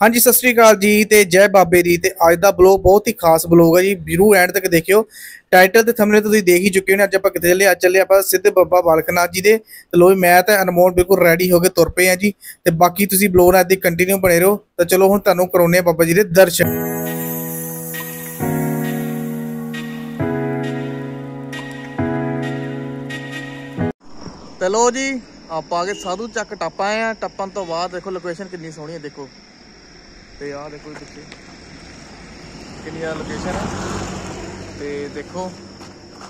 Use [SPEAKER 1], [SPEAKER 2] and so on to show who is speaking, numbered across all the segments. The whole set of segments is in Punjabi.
[SPEAKER 1] ਹਾਂਜੀ, ਸਤਿ ਸ੍ਰੀ ਅਕਾਲ ਜੀ ਤੇ ਜੈ ਬਾਬੇ ਦੀ ਤੇ ਅੱਜ ਦਾ ਬਲੌਗ ਬਹੁਤ ਹੀ ਖਾਸ ਬਲੌਗ ਹੈ ਜੀ। ਜਰੂਰ ਐਂਡ ਤੱਕ ਦੇਖਿਓ। ਟਾਈਟਲ ਤੇ ਥੰਬਨੇਲ ਤੁਸੀਂ ਦੇਖ ਹੀ ਚੁੱਕੇ ਹੋ ਨੇ, ਅੱਜ ਆਪਾਂ ਕਿੱਥੇ ਚੱਲੇ ਅੱਜ ਚੱਲੇ ਆਪਾਂ ਸਿੱਧੇ ਬਾਬਾ ਬਾਲਕਨਾਥ ਜੀ ਦੇ। ਤੇ ਲੋ ਮੈਂ ਤੇ ਅਨਮੋਲ ਬਿਲਕੁਲ ਰੈਡੀ ਹੋ ਕੇ ਤੁਰ ਪਏ ਆ ਜੀ। ਤੇ ਬਾਕੀ ਤੁਸੀਂ ਬਲੌਗ ਨਾਲ ਦੀ ਕੰਟੀਨਿਊ ਬਣੇ ਰਹੋ। ਤਾਂ ਚਲੋ ਹੁਣ ਤੁਹਾਨੂੰ ਕਰਾਉਨੇ ਆ ਬਾਬਾ ਜੀ ਦੇ ਦਰਸ਼ਨ। ਤੇ ਲੋ ਜੀ, ਆਪਾਂ ਆ ਗਏ ਸਾਧੂ ਚੱਕ ਟੱਪ ਆ ਟੱਪਣ ਤੋਂ ਬਾਅਦ ਦੇਖੋ ਲੋਕੇਸ਼ਨ ਕਿੰਨੀ ਸੋਹਣੀ ਹੈ, ਦੇਖੋ। ਤੇ ਆਹ ਦੇਖੋ ਪਿੱਛੇ। ਕਿੰਨੀ ਆ। ਲੋਕੇਸ਼ਨ ਹੈ ਤੇ ਦੇਖੋ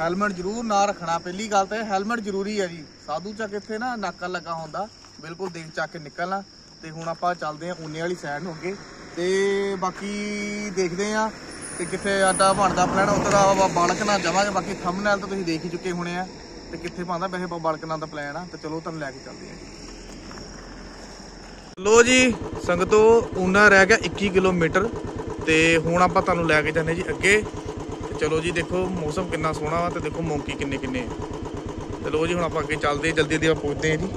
[SPEAKER 1] ਹੈਲਮਟ ਜ਼ਰੂਰ ਨਾ ਰੱਖਣਾ। ਪਹਿਲੀ ਗੱਲ ਤਾਂ ਹੈਲਮਟ ਜ਼ਰੂਰੀ ਹੈ ਜੀ। ਸਾਧੂ ਚੱਕ ਇੱਥੇ ਨਾ ਨਾਕਾ ਲੱਗਾ ਹੁੰਦਾ। ਬਿਲਕੁਲ ਦੇਖ ਚੱਕ ਕੇ ਨਿਕਲਣਾ। ਤੇ ਹੁਣ ਆਪਾਂ ਚੱਲਦੇ ਆ ਊਨੇ ਵਾਲੀ ਸਾਈਡ ਨੂੰ ਅੱਗੇ। ਤੇ ਬਾਕੀ ਦੇਖਦੇ ਆ ਤੇ ਕਿੱਥੇ ਆਡਾ ਬਣਦਾ ਪਲਾਨ। ਉੱਥੇ ਆ ਬਾਲਕ ਨਾਲ ਜਾਵਾਂਗੇ। ਬਾਕੀ ਥੰਬਨੇਲ ਤਾਂ ਤੁਸੀਂ ਦੇਖ ਹੀ ਚੁੱਕੇ ਹੋਣੇ ਆ। ਤੇ ਕਿੱਥੇ ਪਾਉਂਦਾ ਵੈਸੇ ਬਾਲਕ ਨਾਲ ਦਾ ਪਲਾਨ ਆ। ਤੇ ਚਲੋ ਤੁਹਾਨੂੰ ਲੈ ਕੇ ਚੱਲਦੇ ਆ ਲੋ ਜੀ, ਸੰਗਤੋ, ਊਨਾ ਰਹਿ ਗਿਆ 21 ਕਿਲੋਮੀਟਰ ਤੇ ਹੁਣ ਆਪਾਂ ਤੁਹਾਨੂੰ ਲੈ ਕੇ ਜਾਂਦੇ ਜੀ ਅੱਗੇ। ਚਲੋ ਜੀ, ਦੇਖੋ ਮੌਸਮ ਕਿੰਨਾ ਸੋਹਣਾ ਵਾ ਤੇ ਦੇਖੋ ਮੌਂਕੀ ਕਿੰਨੇ ਕਿੰਨੇ ਆ। ਤੇ ਲੋ ਜੀ, ਹੁਣ ਆਪਾਂ ਅੱਗੇ ਚੱਲਦੇ, ਜਲਦੀ ਜਲਦੀ ਆਪਾਂ ਪਹੁੰਚਦੇ ਹਾਂ ਜੀ।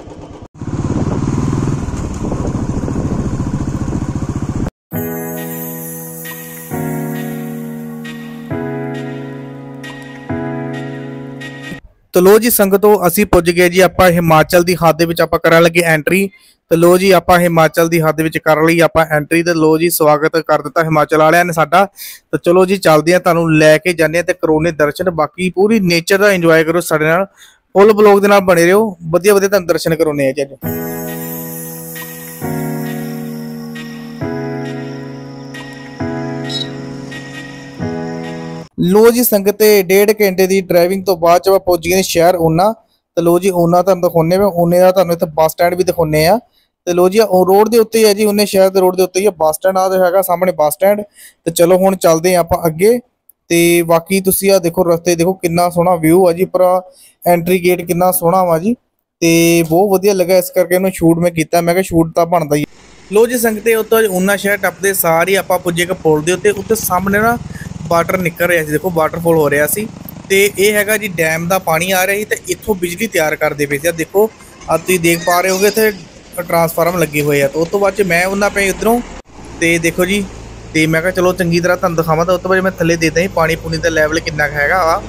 [SPEAKER 1] ਤੇ ਲੋ ਜੀ, ਸੰਗਤੋ, ਅਸੀਂ ਪੁੱਜ ਗਏ ਜੀ ਆਪਾਂ ਹਿਮਾਚਲ ਦੀ ਹੱਦ ਦੇ ਵਿੱਚ ਆਪਾਂ ਕਰਨ ਲੱਗੇ ਐਂਟਰੀ ਤੇ ਲੋ ਜੀ, ਆਪਾਂ ਹਿਮਾਚਲ ਦੀ ਹੱਦ ਵਿੱਚ ਕਰ ਲਈ ਆਪਾਂ ਐਂਟਰੀ ਤੇ ਲੋ ਜੀ, ਸਵਾਗਤ ਕਰ ਦਿੱਤਾ ਹਿਮਾਚਲ ਵਾਲਿਆਂ ਨੇ ਸਾਡਾ। ਤੇ ਚਲੋ ਜੀ, ਚੱਲਦੇ ਆ ਤੁਹਾਨੂੰ ਲੈ ਕੇ ਜਾਂਦੇ ਆ ਤੇ ਕਰੋਨੇ ਦਰਸ਼ਨ। ਬਾਕੀ ਪੂਰੀ ਨੇਚਰ ਦਾ ਇੰਜੋਏ ਕਰੋ ਸਾਡੇ ਨਾਲ। ਫੁੱਲ ਬਲੌਗ ਦੇ ਨਾਲ ਬਣੇ ਰਹੋ। ਵਧੀਆ ਵਧੀਆ ਤੁਹਾਨੂੰ ਦਰਸ਼ਨ ਕਰਾਉਣੇ ਆ ਜੀ ਅੱਜ। ਲੋ ਜੀ, ਸੰਗਤ ਤੇ ਡੇਢ ਘੰਟੇ ਦੀ ਡਰਾਈਵਿੰਗ ਤੋਂ ਬਾਅਦ ਚ ਆਪਾਂ ਪਹੁੰਚ ਗਏ ਸ਼ਹਿਰ ਓਨਾ ਤੇ ਲੋ ਜੀ ਓਨਾ ਤੁਹਾਨੂੰ ਦਿਖਾਉਨੇ ਵੇ ਓਨੇ ਦਾ ਤੁਹਾਨੂੰ ਇੱਥੇ ਬੱਸ ਸਟੈਂਡ ਵੀ ਦਿਖਾਉਨੇ ਆ ਤੇ ਲੋ ਜੀ, ਉਹ ਰੋਡ ਦੇ ਉੱਤੇ ਹੀ ਹੈ ਜੀ, ਉਹਨੇ ਸ਼ਹਿਰ ਦੇ ਰੋਡ ਦੇ ਉੱਤੇ ਹੀ ਆ ਬੱਸ ਸਟੈਂਡ ਆ ਹੈਗਾ ਸਾਹਮਣੇ ਬੱਸ ਸਟੈਂਡ ਤੇ ਚਲੋ ਹੁਣ ਚੱਲਦੇ ਆ ਆਪਾਂ ਅੱਗੇ। ਤੇ ਬਾਕੀ ਤੁਸੀਂ ਆ ਦੇਖੋ ਰਸਤੇ, ਦੇਖੋ ਕਿੰਨਾ ਸੋਹਣਾ ਵਿਊ ਆ ਜੀ, ਪੂਰਾ ਐਂਟਰੀ ਗੇਟ ਕਿੰਨਾ ਸੋਹਣਾ ਵਾ ਜੀ। ਤੇ ਬਹੁਤ ਵਧੀਆ ਲੱਗਾ ਇਸ ਕਰਕੇ ਇਹਨੂੰ ਸ਼ੂਟ ਮੈਂ ਕੀਤਾ। ਮੈਂ ਕਿਹਾ ਸ਼ੂਟ ਤਾਂ ਬਣਦਾ ਹੀ ਲੋ ਜੀ, ਸੰਗਤੇ ਉੱਤੋਂ ਉਨਾ ਸ਼ਹਿਰ ਟੱਪਦੇ ਸਾਰ ਹੀ ਆਪਾਂ ਪੁੱਜੇ ਕ ਪੁਲ ਦੇ ਉੱਤੇ। ਉੱਤੇ ਸਾਹਮਣੇ ਨਾ ਵਾਟਰ ਨਿਕਲ ਰਿਹਾ ਸੀ। ਦੇਖੋ ਵਾਟਰਫਾਲ ਹੋ ਰਿਹਾ ਸੀ। ਤੇ ਇਹ ਹੈਗਾ ਜੀ ਡੈਮ ਦਾ ਪਾਣੀ ਆ ਰਿਹਾ ਸੀ ਤੇ ਇੱਥੋਂ ਬਿਜਲੀ ਤਿਆਰ ਕਰਦੇ ਪਏ ਸੀ। ਆ ਦੇਖੋ ਆ ਤੁਸੀਂ ਦੇਖ ਪਾ ਰਹੇ ਹੋਗੇ ਇੱਥੇ ਟਰਾਂਸਫਾਰਮ ਲੱਗੇ ਹੋਏ ਆ। ਤੇ ਉਸ ਤੋਂ ਬਾਅਦ ਚ ਮੈਂ ਉਹਨਾਂ ਪਏ ਇਧਰੋਂ ਤੇ ਦੇਖੋ ਜੀ, ਤੇ ਮੈਂ ਕਿਹਾ ਚਲੋ ਚੰਗੀ ਤਰ੍ਹਾਂ ਤੁਹਾਨੂੰ ਦਿਖਾਵਾਂ ਤਾਂ ਉਸ ਤੋਂ ਬਾਅਦ ਮੈਂ ਥੱਲੇ ਦੇ ਦਾਂ ਪਾਣੀ ਪੂਣੀ ਦਾ ਲੈਵਲ ਕਿੰਨਾ ਕੁ ਹੈਗਾ ਵਾ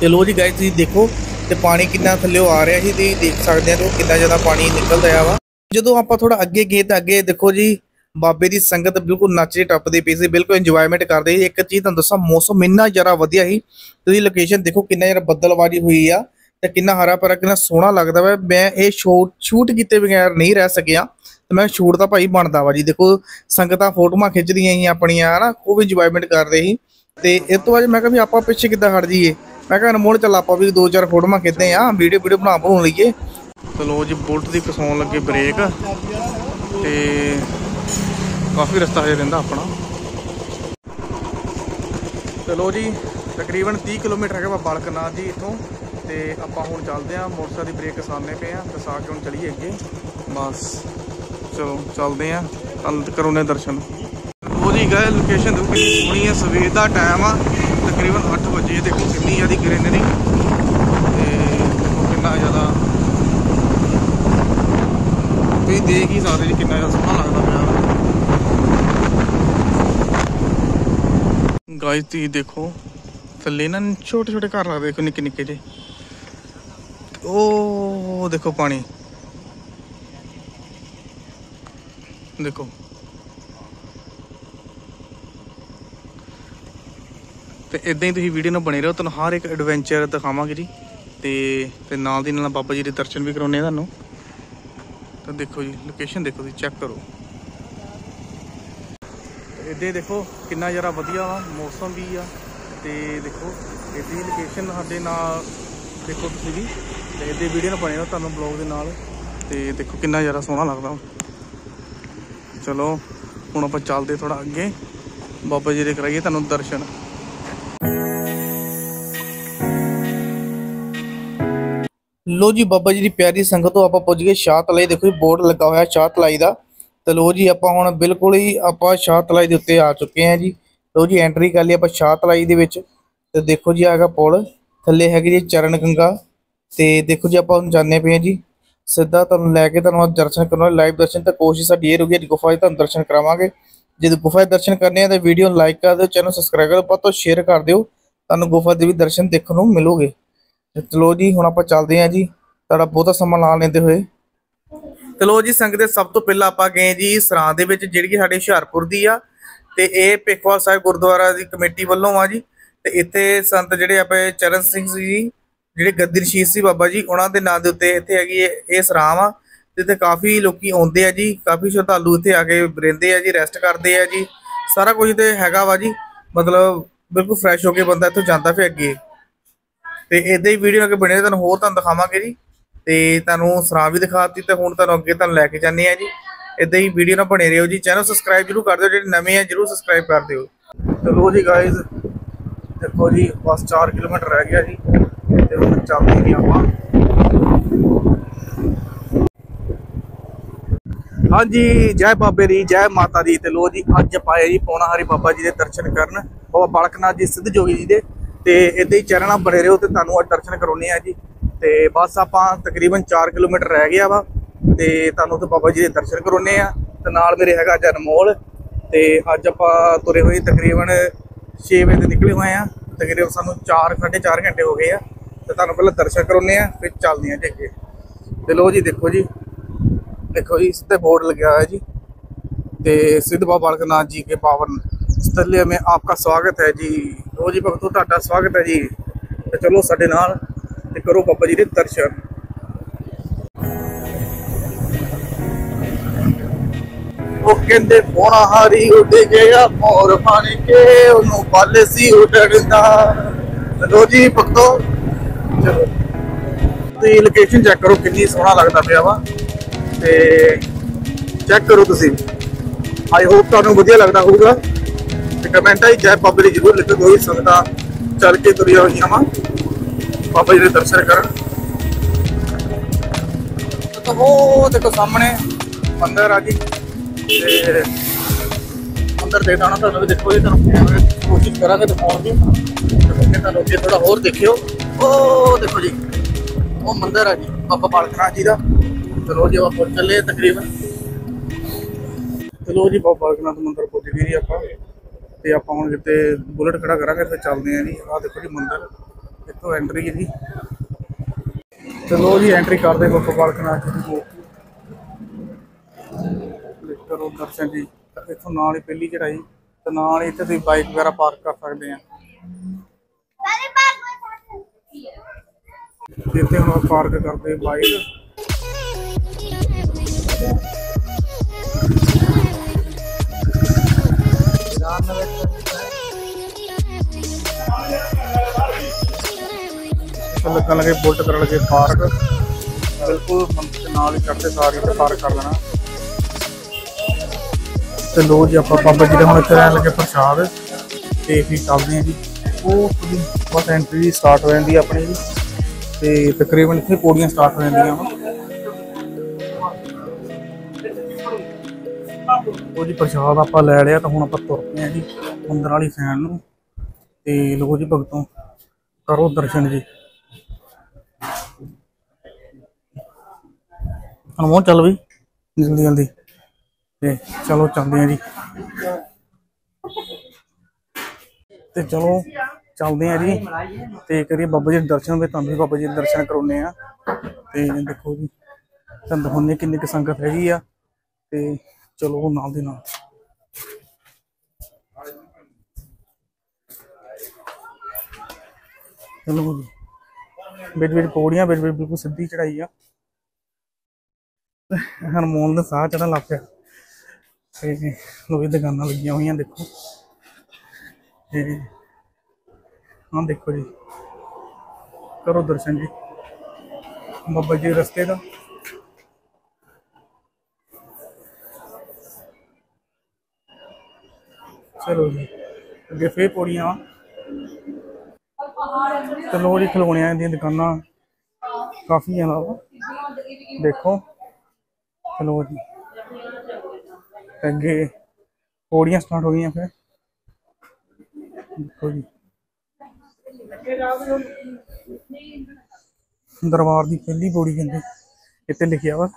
[SPEAKER 1] ਤੇ ਲੋ ਜੀ ਗਾਇਸ ਤੁਸੀਂ ਦੇਖੋ ਤੇ ਪਾਣੀ ਕਿੰਨਾ ਥੱਲੇ ਆ ਰਿਹਾ ਸੀ ਤੁਸੀਂ ਦੇਖ ਸਕਦੇ ਆ ਤੇ ਕਿੰਨਾ ਜ਼ਿਆਦਾ ਪਾਣੀ ਨਿਕਲ ਰਿਹਾ ਵਾ। ਜਦੋਂ ਆਪਾਂ ਥੋੜਾ ਅੱਗੇ ਗਏ ਤਾਂ ਅੱਗੇ ਦੇਖੋ ਜੀ, ਬਾਬੇ ਦੀ ਸੰਗਤ ਬਿਲਕੁਲ ਨੱਚਦੇ ਟੱਪਦੇ ਪਈ ਸੀ, ਬਿਲਕੁਲ ਇੰਜੋਇਮੈਂਟ ਕਰਦੇ ਸੀ। ਇੱਕ ਚੀਜ਼ ਤੁਹਾਨੂੰ ਦੱਸਾਂ, ਮੌਸਮ ਇੰਨਾ ਜ਼ਿਆਦਾ ਵਧੀਆ ਸੀ। ਤੁਸੀਂ ਲੋਕੇਸ਼ਨ ਦੇਖੋ ਕਿੰਨਾ ਜ਼ਿਆਦਾ ਬੱਦਲਵਾਰੀ ਹੋਈ ਆ। ਤੇ ਕਿੰਨਾ ਹਰਾ ਭਰਾ ਕਿੰਨਾ ਸੋਹਣਾ ਲੱਗਦਾ ਵਾ। ਮੈਂ ਇਹ ਸ਼ੂਟ ਸ਼ੂਟ ਕੀਤੇ ਬਗੈਰ ਨਹੀਂ ਰਹਿ ਸਕਿਆ। ਤੇ ਮੈਂ ਸ਼ੂਟ ਤਾਂ ਭਾਈ ਬਣਦਾ ਵਾ ਜੀ। ਦੇਖੋ, ਸੰਗਤਾਂ ਫੋਟੋਆਂ ਖਿੱਚਦੀਆਂ ਸੀ ਆਪਣੀਆਂ, ਹਨਾ। ਉਹ ਵੀ ਇੰਜੋਇਮੈਂਟ ਕਰਦੇ ਸੀ। ਤੇ ਇਸ ਤੋਂ ਬਾਅਦ ਮੈਂ ਕਿਹਾ ਵੀ ਆਪਾਂ ਪਿੱਛੇ ਕਿੱਦਾਂ ਹਟ ਜਾਈਏ? ਮੈਂ ਕਿਹਾ ਅਨਮੋਲ, ਚੱਲ ਆਪਾਂ ਵੀ ਦੋ ਚਾਰ ਫੋਟੋਆਂ ਖਿੱਚਦੇ ਆ ਵੀਡੀਓ ਵੀਡੀਓ ਬਣਾ ਬਣਾਉਣ ਲਈਏ। ਚਲੋ ਜੀ, ਬੁਲਟ ਦੀ ਕਸਾਉਣ ਲੱਗੇ ਬ੍ਰੇਕ। ਤੇ ਕਾਫੀ ਰਸਤਾ ਹਜੇ ਰਹਿੰਦਾ ਆਪਣਾ। ਚਲੋ ਜੀ, ਤਕਰੀਬਨ 30 ਕਿਲੋਮੀਟਰ ਹੈਗਾ ਵਾ ਬਾਲਕਨਾਥ ਜੀ ਇੱਥੋਂ। ਤੇ ਆਪਾਂ ਹੁਣ ਚੱਲਦੇ ਆ ਮੋਟਰਸਾਈਕਲ ਦੀ ਬ੍ਰੇਕ ਸਾਹਮਣੇ ਪਏ ਆ ਤੇ ਸਾ ਕੇ ਹੁਣ ਚਲੀਏ ਅੱਗੇ। ਬਸ। ਚਲੋ, ਚੱਲਦੇ ਆ ਤੁਹਾਨੂੰ ਕਰੋਨੇ ਦਰਸ਼ਨ। ਉਹ ਜੀ, ਗਏ ਲੋਕੇਸ਼ਨ ਦੇਖੋ ਕਿੰਨੀ ਸੋਹਣੀ ਹੈ ਸਵੇਰ ਦਾ ਟਾਈਮ ਆ। ਤਕਰੀਬਨ 8 ਵਜੇ ਦੇਖੋ ਕਿੰਨੀ ਜ਼ਿਆਦਾ ਗ੍ਰੀਨਰੀ ਤੇ ਦੇਖੋ ਕਿੰਨਾ ਜ਼ਿਆਦਾ ਤੁਸੀਂ ਦੇਖ ਹੀ ਸਕਦੇ ਜੀ, ਕਿੰਨਾ ਜ਼ਿਆਦਾ ਸੋਹਣਾ ਲੱਗਦਾ ਪਿਆ। ਗਾਇਸ, ਤੁਸੀਂ ਦੇਖੋ। ਥੱਲੇ ਨਾ ਛੋਟੇ ਛੋਟੇ ਘਰ ਲੱਗਦੇ ਦੇਖੋ ਨਿੱਕੇ ਨਿੱਕੇ ਜਿਹੇ। ਉਹ ਦੇਖੋ ਪਾਣੀ। ਦੇਖੋ। ਤੇ ਇਦਾਂ ਹੀ ਤੁਸੀਂ ਵੀਡੀਓ ਨਾਲ ਬਣੇ ਰਹੋ, ਤੁਹਾਨੂੰ ਹਰ ਇੱਕ ਐਡਵੈਂਚਰ ਦਿਖਾਵਾਂਗੇ ਜੀ। ਤੇ ਤੇ ਨਾਲ ਦੀ ਨਾਲ ਬਾਬਾ ਜੀ ਦੇ ਦਰਸ਼ਨ ਵੀ ਕਰਾਉਣੇ ਆ ਤੁਹਾਨੂੰ। ਤਾਂ ਦੇਖੋ ਜੀ ਲੋਕੇਸ਼ਨ ਦੇਖੋ ਤੁਸੀਂ ਚੈੱਕ ਕਰੋ। ਇੱਦੇ ਦੇਖੋ, ਕਿੰਨਾ ਜਰਾ ਵਧੀਆ ਵਾ, ਮੌਸਮ ਵੀ ਆ। ਤੇ ਦੇਖੋ ਇਹਦੀ ਲੋਕੇਸ਼ਨ ਸਾਡੇ ਨਾਲ ਦੇਖੋ ਤੁਸੀਂ ਵੀ। ਤੇ ਵੀਡੀਓ ਨਾਲ ਬਣੇ ਹੋ ਤੁਹਾਨੂੰ ਬਲੌਗ ਦੇ ਨਾਲ। ਤੇ ਦੇਖੋ ਕਿੰਨਾ ਜਰਾ ਸੋਹਣਾ ਲੱਗਦਾ। ਚਲੋ, ਹੁਣ ਆਪਾਂ ਚੱਲਦੇ ਥੋੜਾ ਅੱਗੇ। ਬਾਬਾ ਜੀ ਦੇ ਕਰਾਈਏ ਤੁਹਾਨੂੰ ਦਰਸ਼ਨ। ਲੋ ਜੀ, ਬਾਬਾ ਜੀ ਦੀ ਪਿਆਰੀ ਸੰਗਤ ਤੋਂ ਆਪਾਂ ਪੁੱਜ ਗਏ ਸ਼ਾਹ ਤਲਾਈ। ਦੇਖੋ ਜੀ, ਬੋਰਡ ਲੱਗਾ ਹੋਇਆ ਸ਼ਾਹ ਤਲਾਈ ਦਾ। ਤੇ ਲੋ ਜੀ, ਆਪਾਂ ਹੁਣ ਬਿਲਕੁਲ ਹੀ ਆਪਾਂ ਸ਼ਾਹ ਤਲਾਈ ਦੇ ਉੱਤੇ ਆ ਚੁੱਕੇ ਹਾਂ ਜੀ। ਲੋ ਜੀ ਐਂਟਰੀ ਕਰ ਲਈ ਆਪਾਂ ਸ਼ਾਹ ਤਲਾਈ ਦੇ ਵਿੱਚ। ਤੇ ਦੇਖੋ ਜੀ ਆਗਾ ਪੁਲ। ਥੱਲੇ ਹੈਗੀ ਜੀ ਚਰਨ ਗੰਗਾ ਤੇ ਦੇਖੋ ਜੀ ਆਪਾਂ ਹੁਣ ਜਾਂਦੇ ਪਏ ਹਾਂ ਜੀ।
[SPEAKER 2] ਸਿੱਧਾ ਤੁਹਾਨੂੰ ਲੈ ਕੇ ਤੁਹਾਨੂੰ ਦਰਸ਼ਨ ਕਰਾਉਣਾ ਲਾਈਵ ਦਰਸ਼ਨ ਤਾਂ ਕੋਸ਼ਿਸ਼ ਸਾਡੀ ਇਹ ਰਹੂਗੀ ਅੱਜ ਗੁਫਾ 'ਚ ਤੁਹਾਨੂੰ ਦਰਸ਼ਨ ਕਰਾਵਾਂਗੇ। ਜਦ ਗੁਫਾ ਦੇ ਦਰਸ਼ਨ ਕਰਨੇ ਆ ਤਾਂ ਵੀਡੀਓ ਨੂੰ ਲਾਈਕ ਕਰ ਦਿਓ ਚੈਨਲ ਸਬਸਕ੍ਰਾਈਬ ਕਰੋ ਪਤੋ ਸ਼ੇਅਰ ਕਰ ਦਿਓ। ਤੁਹਾਨੂੰ ਗੁਫਾ ਦੇ ਵੀ ਦਰਸ਼ਨ ਦੇਖਣ ਨੂੰ ਮਿਲੂਗੇ। ਤੇ ਚਲੋ ਜੀ, ਹੁਣ ਆਪਾਂ ਚੱਲਦੇ ਹਾਂ ਜੀ। ਤੁਹਾਡਾ ਬਹੁਤਾ ਸਮਾਂ ਲਾ ਲੈਂਦੇ ਹੋਏ। ਚਲੋ ਜੀ, ਸੰਗਤ ਦੇ ਸਭ ਤੋਂ ਪਹਿਲਾਂ ਆਪਾਂ ਗਏ ਜੀ ਸਰਾਂ ਦੇ ਵਿੱਚ, ਜਿਹੜੀ ਕਿ ਸਾਡੇ ਹੁਸ਼ਿਆਰਪੁਰ ਦੀ ਆ। ਤੇ ਇਹ ਪੇਖਵਾਲ ਸਾਹਿਬ ਗੁਰਦੁਆਰਾ ਦੀ ਕਮੇਟੀ ਵੱਲੋਂ ਆ ਜੀ। ਤੇ ਇੱਥੇ ਸੰਤ ਜਿਹੜੇ ਆਪਣੇ ਚਰਨ ਸਿੰਘ ਜੀ ਜਿਹੜੇ ਗੱਦੀ ਰਸ਼ੀਦ ਸੀ ਬਾਬਾ ਜੀ, ਉਹਨਾਂ ਦੇ ਨਾਂ ਦੇ ਉੱਤੇ ਇੱਥੇ ਹੈਗੀ ਇਹ ਇਹ ਸਰਾਂ ਆ। ਤੇ ਇੱਥੇ ਕਾਫੀ ਲੋਕੀ ਆਉਂਦੇ ਆ ਜੀ, ਕਾਫੀ ਸ਼ਰਧਾਲੂ ਇੱਥੇ ਆ ਕੇ ਰਹਿੰਦੇ ਆ ਜੀ ਰੈਸਟ ਕਰਦੇ ਆ ਜੀ। ਸਾਰਾ ਕੁਝ ਤੇ ਹੈਗਾ ਵਾ ਜੀ, ਮਤਲਬ ਬਿਲਕੁਲ ਫਰੈਸ਼ ਹੋ ਕੇ ਬੰਦਾ ਇੱਥੋਂ ਜਾਂਦਾ ਫਿਰ ਅੱਗੇ। ਤੇ ਇਦਾਂ ਹੀ ਵੀਡੀਓ ਅੱਗੇ ਬਣੇ, ਤੁਹਾਨੂੰ ਹੋਰ ਤੁਹਾਨੂੰ ਦਿਖਾਵਾਂਗੇ ਜੀ। ਤੇ ਤੁਹਾਨੂੰ ਸਰਾਂ ਵੀ ਦਿਖਾਤੀ ਤੇ ਹੁਣ ਤੁਹਾਨੂੰ ਅੱਗੇ ਤੁਹਾਨੂੰ ਲੈ ਕੇ ਜਾਂਦੇ ਆ ਜੀ। ਇਦਾਂ ਹੀ ਵੀਡੀਓ ਨਾਲ ਬਣੇ ਰਹੋ ਜੀ ਚੈਨਲ ਸਬਸਕ੍ਰਾਈਬ ਜਰੂਰ ਕਰ ਦਿਓ, ਜਿਹੜੇ ਨਵੇਂ ਆ ਜਰੂਰ ਸਬਸਕ੍ਰਾਈਬ ਕਰ ਦਿਓ। ਚਲੋ ਜੀ ਗਾਇਜ਼ ਦੇਖੋ ਜੀ, ਬਸ 4 ਕਿਲੋਮੀਟਰ ਰਹਿ ਗਿਆ ਜੀ। ਤੇ ਹੁਣ ਚੱਲਦੇ ਜੀ ਆਪਾਂ। ਹਾਂਜੀ, ਜੈ ਬਾਬੇ ਦੀ, ਜੈ ਮਾਤਾ ਦੀ ਤੇ ਲੋ ਜੀ, ਅੱਜ ਪਾਏ ਜੀ ਪੌਣਾ ਹਰੀ ਬਾਬਾ ਜੀ ਦੇ ਦਰਸ਼ਨ ਕਰਨ। ਬਾਬਾ ਬਾਲਕਨਾਥ ਜੀ, ਸਿੱਧ ਜੋਗੀ ਜੀ ਦੇ। ਤੇ ਇਦਾਂ ਹੀ ਚੈਨਲ ਬਣੇ ਰਹੋ ਤੇ ਤੁਹਾਨੂੰ ਅੱਜ ਦਰਸ਼ਨ ਕਰਾਉਣੇ ਆ ਜੀ। ਤੇ ਬਸ ਆਪਾਂ ਤਕਰੀਬਨ 4 ਕਿਲੋਮੀਟਰ ਰਹਿ ਗਿਆ ਵਾ ਤੇ ਤੁਹਾਨੂੰ ਤੇ ਬਾਬਾ ਜੀ ਦੇ ਦਰਸ਼ਨ ਕਰਾਉਣੇ ਆ ਤੇ ਨਾਲ ਮੇਰੇ ਹੈਗਾ ਅੱਜ ਅਨਮੋਲ। ਤੇ ਅੱਜ ਆਪਾਂ ਤੁਰੇ ਹੋਏ ਤਕਰੀਬਨ 6 ਵਜੇ ਨਿਕਲੇ ਹੋਏ ਆ ਤਕਰੀਬਨ ਸਾਨੂੰ 4 4.5 ਘੰਟੇ ਹੋ ਗਏ ਆ। ਤੇ ਤੁਹਾਨੂੰ ਪਹਿਲਾਂ ਦਰਸ਼ਨ ਕਰਾਉਨੇ ਆ ਫਿਰ ਚੱਲਦੇ ਆ ਜੀ ਅੱਗੇ। ਤੇ ਲੋ ਜੀ, ਦੇਖੋ ਜੀ। ਦੇਖੋ ਜੀ, ਇਸ ਤੇ ਬੋਰਡ ਲੱਗਿਆ ਹੋਇਆ ਜੀ। ਤੇ ਸਿੱਧ ਬਾਬਾ ਬਾਲਕ ਨਾਥ ਜੀ ਕੇ ਪਾਵਨ ਸਥਲੇ ਮੇ ਆਪਕਾ ਸਵਾਗਤ ਹੈ ਜੀ। ਲੋ ਜੀ, ਭਗਤੋ, ਤੁਹਾਡਾ ਸਵਾਗਤ ਹੈ ਜੀ। ਤੇ ਚਲੋ ਸਾਡੇ ਨਾਲ ਤੇ ਕਰੋ ਬਾਬਾ ਜੀ ਦੇ ਦਰਸ਼ਨ। ਉਹ ਕਹਿੰਦੇ ਪੋਣਾ ਹਾਰੀ ਉੱਡ ਗਿਆ, ਮੋਰ ਬਣ ਕੇ ਉਹਨੂੰ ਬਾਲੇ ਸੀ ਉੱਡਣ ਦਾ। ਲੋ ਜੀ, ਭਗਤੋ ਚਲੋ ਤੇ ਲੋਕੇਸ਼ਨ ਚੈੱਕ ਕਰੋ ਕਿੰਨੀ ਸੋਹਣਾ ਲੱਗਦਾ ਪਿਆ ਵਾ। ਤੇ ਚੈੱਕ ਕਰੋ ਤੁਸੀਂ। ਆਈ ਹੋਪ ਤੁਹਾਨੂੰ ਵਧੀਆ ਲੱਗਦਾ ਹੋਊਗਾ। ਤੇ ਕਮੈਂਟਾਂ 'ਚ ਜੈ ਬਾਬੇ ਦੀ ਜ਼ਰੂਰ ਲਿਖੋ। ਕੋਈ ਸੰਗਤਾਂ ਚੱਲ ਕੇ ਤੁਰੀਆਂ ਹੋਈਆਂ ਵਾ। ਬਾਬਾ ਜੀ ਦੇ ਦਰਸ਼ਨ ਕਰਨ। ਤਾਂ ਉਹ ਦੇਖੋ ਸਾਹਮਣੇ ਮੰਦਿਰ ਆ ਜੀ। ਤੇ ਮੰਦਿਰ ਦੇ ਦਾਣਾ ਤੁਹਾਨੂੰ ਦੇਖੋ ਜੀ, ਤੁਹਾਨੂੰ ਕੋਸ਼ਿਸ਼ ਕਰਾਂਗੇ ਦਿਖਾਉਣ ਦੀ। ਤੇ ਤੁਹਾਨੂੰ ਅੱਗੇ ਥੋੜਾ ਹੋਰ ਦੇਖਿਓ। ਉਹ ਦੇਖੋ ਜੀ। ਉਹ ਮੰਦਿਰ ਆ ਜੀ, ਬਾਬਾ ਬਾਲਕਨਾਥ ਜੀ ਦਾ। ਚਲੋ ਜੀ, ਆਪਾਂ ਚੱਲੇ ਤਕਰੀਬਨ। ਚਲੋ ਜੀ, ਬਾਬਾ ਬਾਲਕਨਾਥ ਮੰਦਿਰ ਪਹੁੰਚ ਗਏ ਜੀ ਆਪਾਂ। ਤੇ ਆਪਾਂ ਹੁਣ ਕਿਤੇ ਬੁਲਟ ਖੜਾ ਕਰਾਂਗੇ ਫਿਰ ਚੱਲਦੇ ਆਂ ਜੀ। ਆਹ ਦੇਖੋ ਜੀ ਮੰਦਿਰ। ਇੱਥੋਂ ਐਂਟਰੀ ਹੈ ਜੀ। ਚਲੋ ਜੀ ਐਂਟਰੀ ਕਰਦੇ ਬਾਬਾ ਬਾਲਕਨਾਥ ਜੀ ਦੀ। ਕਰੋ ਦਰਸ਼ਨ ਜੀ, ਇੱਥੋਂ ਨਾਲ ਹੀ ਪਹਿਲੀ ਚੜਾਈ ਤੇ ਨਾਲ ਹੀ ਇੱਥੇ ਤੁਸੀਂ ਬਾਈਕ ਵਗੈਰਾ ਪਾਰਕ ਕਰ ਸਕਦੇ ਆ ਤੇ ਇੱਥੇ ਹੁਣ ਪਾਰਕ ਕਰਦੇ ਬਾਈਕ। ਲੱਗਣ ਲੱਗੇ ਬੁਲਟ ਕਰਨ ਲੱਗੇ ਪਾਰਕ। ਬਿਲਕੁਲ ਮੰਦਿਰ ਦੇ ਨਾਲ ਹੀ ਚੜ੍ਹਦੇ ਸਾਰੀ ਤੇ ਪਾਰਕ ਕਰ ਲੈਣਾ। ਤੇ ਲੋ ਜੀ ਆਪਾਂ ਬਾਬਾ ਜੀ ਦੇ ਹੁਣ ਇੱਥੇ ਰਹਿਣ ਲੱਗੇ ਪ੍ਰਸ਼ਾਦ। ਤੇ ਫਿਰ ਚੱਲਦੇ ਆ ਜੀ। ਉਹ ਬਸ ਐਂਟਰੀ ਸਟਾਰਟ ਹੋ ਜਾਂਦੀ ਆਪਣੀ ਜੀ। ਤੇ ਤਕਰੀਬਨ ਇੱਥੇ ਪੌੜੀਆਂ ਸਟਾਰਟ ਹੋ ਜਾਂਦੀਆਂ ਵਾ। ਉਹ ਜੀ, ਪ੍ਰਸ਼ਾਦ ਆਪਾਂ ਲੈ ਲਿਆ ਤਾਂ ਹੁਣ ਆਪਾਂ ਤੁਰ ਪਏ ਆ ਜੀ ਮੰਦਰ ਵਾਲੀ ਸਾਈਡ ਨੂੰ। ਤੇ ਲੋ ਜੀ ਭਗਤੋਂ, ਕਰੋ ਦਰਸ਼ਨ ਜੀ। ਹਨਮੋਨ, ਚੱਲ ਵੀ। ਜਲਦੀ ਜਲਦੀ। ਤੇ ਚਲੋ ਚੱਲਦੇ ਆ ਜੀ। ਤੇ ਚਲੋ ਚੱਲਦੇ ਆ ਜੀ। ਤੇ ਕਰੀਏ ਬਾਬਾ ਜੀ ਦੇ ਦਰਸ਼ਨ ਵੀ ਤੁਹਾਨੂੰ ਵੀ ਬਾਬਾ ਜੀ ਦੇ ਦਰਸ਼ਨ ਕਰਾਉਨੇ ਆ। ਤੇ ਦੇਖੋ ਜੀ, ਤੁਹਾਨੂੰ ਦਿਖਾਉਂਦੇ ਕਿੰਨੀ ਕੁ ਸੰਗਤ ਹੈਗੀ ਆ। ਤੇ ਚਲੋ ਨਾਲ ਦੇ ਨਾਲ। ਚਲੋ ਜੀ। ਵਿੱਚ ਵਿੱਚ ਪੌੜੀਆਂ ਵਿੱਚ ਵਿੱਚ ਬਿਲਕੁਲ ਸਿੱਧੀ ਚੜਾਈ ਆ। ਹਰਮੋਨ ਦਾ ਸਾਹ ਚੜਨ ਲੱਗ ਪਿਆ। ਤੇ ਲੋਹੇ ਦੁਕਾਨਾਂ ਲੱਗੀਆਂ ਹੋਈਆਂ, ਦੇਖੋ। ਤੇ ਹਾਂ, ਦੇਖੋ ਜੀ। ਕਰੋ ਦਰਸ਼ਨ ਜੀ। ਬਾਬਾ ਜੀ ਰਸਤੇ ਦਾ। ਚਲੋ ਜੀ, ਅੱਗੇ ਫੇਰ ਪੌੜੀਆਂ। ਤੇ ਲੋ ਜੀ, ਖਿਲੌਣਿਆਂ ਦੀਆਂ ਦੁਕਾਨਾਂ ਕਾਫੀ ਜ਼ਿਆਦਾ ਵਾ ਦੇਖੋ। ਚਲੋ ਜੀ। ਅੱਗੇ ਪੌੜੀਆਂ ਸਟਾਰਟ ਹੋ ਗਈਆਂ ਫਿਰ। ਦੇਖੋ ਜੀ। ਦਰਬਾਰ ਦੀ ਪਹਿਲੀ ਪੌੜੀ ਕਹਿੰਦੇ, ਇੱਥੇ ਲਿਖਿਆ ਵਾ।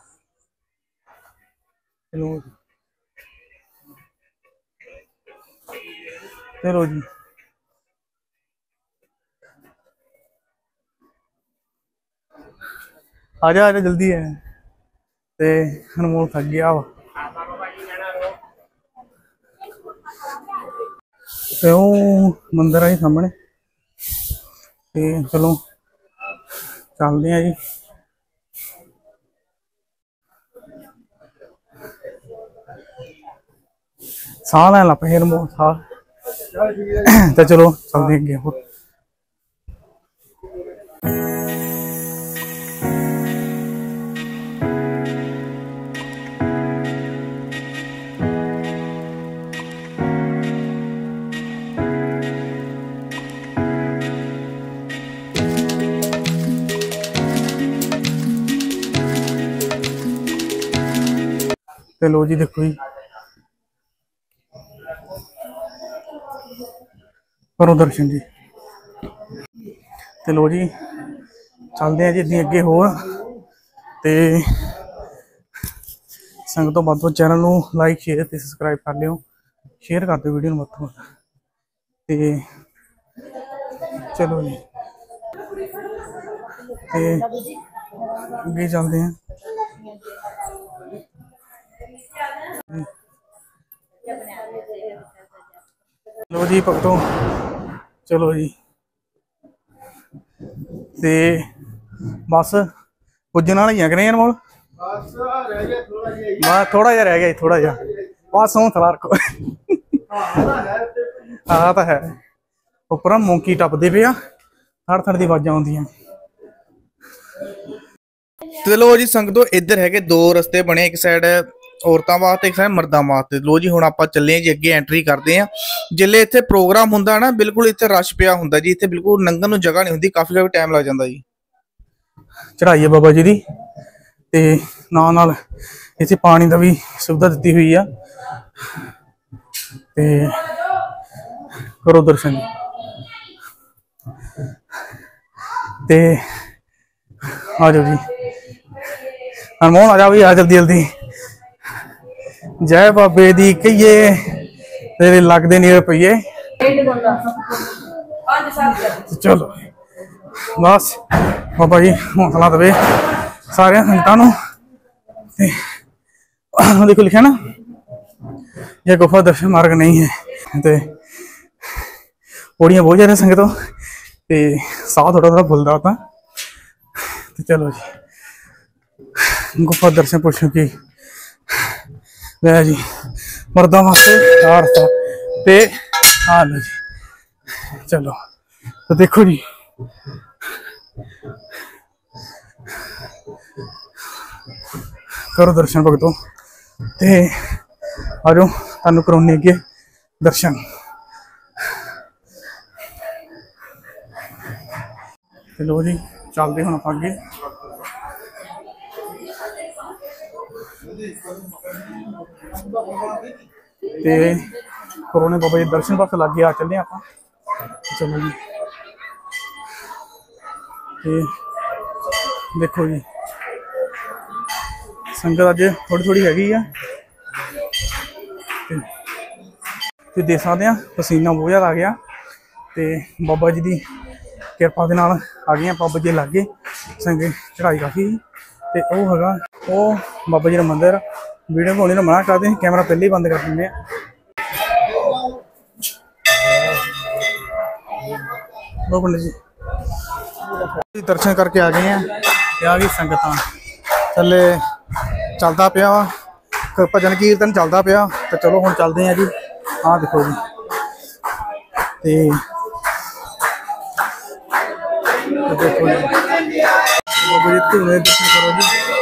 [SPEAKER 2] ਚਲੋ ਚਲੋ ਜੀ। ਆ ਜਾ ਆ ਜਾ ਜਲਦੀ ਹੈ ਤੇ ਅਨਮੋਲ ਥੱਕ ਗਿਆ ਵਾ। ਤੇ ਉਹ ਮੰਦਿਰ ਆਈ ਸਾਹਮਣੇ। ਤੇ ਚਲੋ, ਚੱਲਦੇ ਆ ਜੀ। ਸਾਹ ਲੈਣ ਲੱਗ ਪਏ ਅਨਮੋਲ ਸਾਹ। ਤੇ ਚਲੋ, ਚੱਲਦੇ ਅੱਗੇ ਹੋਰ। ਤੇ ਲੋ ਜੀ ਦੇਖੋ ਜੀ। ਕਰੋ ਦਰਸ਼ਨ ਜੀ। ਤੇ ਲੋ ਜੀ, ਚੱਲਦੇ ਆ ਜੀ ਇੱਦਾਂ ਅੱਗੇ ਹੋਰ। ਤੇ ਸੰਗਤ ਤੋਂ ਚੈਨਲ ਨੂੰ ਲਾਈਕ ਸ਼ੇਅਰ ਤੇ ਸਬਸਕ੍ਰਾਈਬ ਕਰ ਲਿਓ। ਸ਼ੇਅਰ ਕਰ ਦਿਓ ਵੀਡੀਓ ਨੂੰ ਵੱਧ ਤੋਂ ਵੱਧ। ਤੇ ਚਲੋ ਜੀ। ਤੇ ਅੱਗੇ ਚੱਲਦੇ ਆ। ਲੋ ਜੀ ਭਗਤੋ ਚਲੋ ਜੀ। ਤੇ ਬਸ ਪੁੱਜਣ ਵਾਲੀ ਆ ਕਰੇ ਅਨਮੋਲ?
[SPEAKER 1] ਬਸ ਰਹਿ ਗਿਆ ਥੋੜਾ ਜਿਹਾ
[SPEAKER 2] ਬਸ ਥੋੜਾ ਜਿਹਾ ਰਹਿ ਗਿਆ ਥੋੜਾ ਜਿਹਾ। ਬਸ ਹੁਣ ਥਲਾਰ ਕੋ ਆ ਤਾਂ ਹੈ। ਉੱਪਰ ਮੌਂਕੀ ਟੱਪਦੇ ਪਿਆ ਥੜ ਥੜ ਦੀ ਆਵਾਜ਼ਾਂ ਆਉਂਦੀਆਂ।
[SPEAKER 1] ਤੇ ਲੋ ਜੀ ਸੰਗਤੋ ਇੱਧਰ ਹੈਗੇ ਦੋ ਰਸਤੇ ਬਣੇ। ਇੱਕ ਸਾਈਡ ਔਰਤਾਂ ਵਾਸਤੇ, ਇੱਕ ਸਾਈਡ ਮਰਦਾਂ ਵਾਸਤੇ। ਲੋ ਜੀ, ਹੁਣ ਆਪਾਂ ਚੱਲੇ ਹਾਂ ਜੀ, ਅੱਗੇ ਐਂਟਰੀ ਕਰਦੇ ਆ ਜਿੱਲੇ ਇੱਥੇ ਪ੍ਰੋਗਰਾਮ ਹੁੰਦਾ ਨਾ, ਬਿਲਕੁਲ ਇੱਥੇ ਰਸ਼ ਪਿਆ ਹੁੰਦਾ ਜੀ। ਇੱਥੇ ਬਿਲਕੁਲ ਨੰਗਣ ਨੂੰ ਜਗ੍ਹਾ ਨਹੀਂ ਹੁੰਦੀ, ਕਾਫੀ ਕਾਫੀ ਟਾਈਮ ਲੱਗ ਜਾਂਦਾ ਜੀ।
[SPEAKER 2] ਚੜਾਈ ਹੈ ਬਾਬਾ ਜੀ ਦੀ। ਤੇ ਨਾਲ ਨਾਲ ਇੱਥੇ ਪਾਣੀ ਦਾ ਵੀ ਸੁਵਿਧਾ ਦਿੱਤੀ ਹੋਈ ਆ। ਤੇ ਕਰੋ ਦਰਸ਼ਨ। ਤੇ ਆ ਜਾਓ ਜੀ। ਅਨਮੋਲ ਆ ਜਾ ਵੀ ਆ ਜਲਦੀ ਜਲਦੀ ਜੈ ਬਾਬੇ ਦੀ ਕਹੀਏ, ਤੇਰੇ ਲੱਗਦੇ ਨਹੀਂ ਰੁਪਈਏ। ਚਲੋ, ਬਸ, ਬਾਬਾ ਜੀ, ਹੌਸਲਾ ਦੇਵੇ ਸਾਰਿਆਂ ਸੰਗਤਾਂ ਨੂੰ। ਤੇ ਦੇਖੋ ਲਿਖਿਆ ਨਾ ਇਹ ਗੁਫਾ ਦਰਸ਼ਨ ਮਾਰਗ ਨਹੀਂ ਹੈ, ਤੇ ਪੌੜੀਆਂ ਬਹੁਤ ਜ਼ਿਆਦਾ ਸੰਗਤੋਂ ਤੇ ਸਾਹ ਥੋੜਾ ਥੋੜਾ ਫੁੱਲਦਾ ਤਾਂ। ਤੇ ਚਲੋ ਜੀ, ਗੁਫਾ ਦਰਸ਼ਨ ਪੁੱਛੋ ਕਿ। ਲੈ ਜੀ, ਮਰਦਾਂ ਵਾਸਤੇ ਆਹ ਰਸਤਾ ਤੇ ਆ ਲਓ ਜੀ, ਚਲੋ, ਤਾਂ ਦੇਖੋ ਜੀ। ਕਰੋ ਦਰਸ਼ਨ ਭਗਤੋ। ਤੇ ਆਜੋ ਤੁਹਾਨੂੰ ਕਰਾਉਣੇ ਅੱਗੇ ਦਰਸ਼ਨ। ਤੇ ਲੋ ਜੀ, ਚੱਲਦੇ ਹੁਣ ਆਪਾਂ ਅੱਗੇ। ਤੇ ਕਰੋਨੇ ਬਾਬਾ ਜੀ ਦਰਸ਼ਨ ਵਾਸਤੇ ਲੱਗ ਗਿਆ ਚੱਲੇ ਆਪਾਂ। ਚਲੋ ਜੀ। ਤੇ ਦੇਖੋ ਜੀ। ਸੰਗਤ ਅੱਜ ਥੋੜੀ ਥੋੜੀ ਹੈਗੀ ਆ। ਤੇ ਤੁਸੀਂ ਦੇਖ ਸਕਦੇ ਆ, ਪਸੀਨਾ ਬਹੁਤ ਜ਼ਿਆਦਾ ਆ ਗਿਆ। ਤੇ ਬਾਬਾ ਜੀ ਦੀ ਕਿਰਪਾ ਦੇ ਨਾਲ ਆ ਗਏ ਬਾਬਾ ਜੀ ਲਾਗੇ। ਸੰਗੇ ਚੜਾਈ ਕਾਫੀ। ਸੀ। ਤੇ ਉਹ ਹੈਗਾ, ਉਹ ਬਾਬਾ ਜੀ ਦਾ ਮੰਦਿਰ ਵੀਡੀਓ ਬਣਾਉਣੀ ਨੂੰ ਮਨਾ ਕਰਦੇ ਸੀ ਕੈਮਰਾ ਪਹਿਲੇ ਹੀ ਬੰਦ ਕਰ ਦਿੰਦੇ ਆ। ਲੋ ਪੰਡਿਤ ਜੀ। ਅਸੀਂ ਦਰਸ਼ਨ ਕਰਕੇ ਆ ਗਏ ਆ। ਤੇ ਆ ਗਈ ਸੰਗਤਾਂ। ਥੱਲੇ ਚੱਲਦਾ ਪਿਆ ਵਾ। ਭਜਨ ਕੀਰਤਨ ਚੱਲਦਾ ਪਿਆ। ਤੇ ਚਲੋ ਹੁਣ ਚੱਲਦੇ ਆ ਜੀ। ਆਹ ਦੇਖੋ ਜੀ। ਤੇ ਦੇਖੋ ਜੀ। ਬਾਬਾ ਜੀ ਧੂਣੇ ਦਰਸ਼ਨ ਕਰੋ ਜੀ।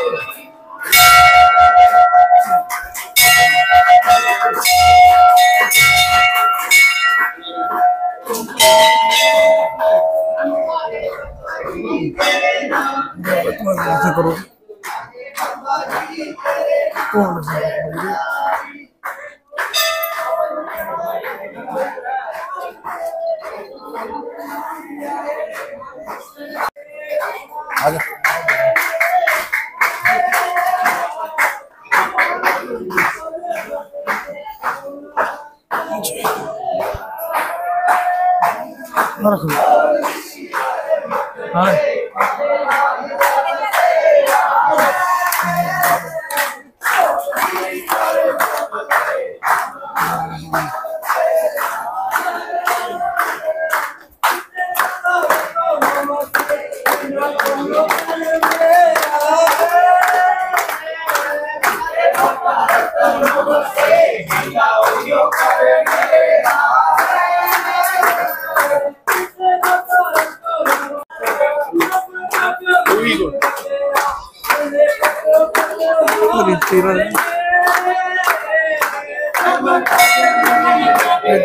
[SPEAKER 2] ਹਾਂ।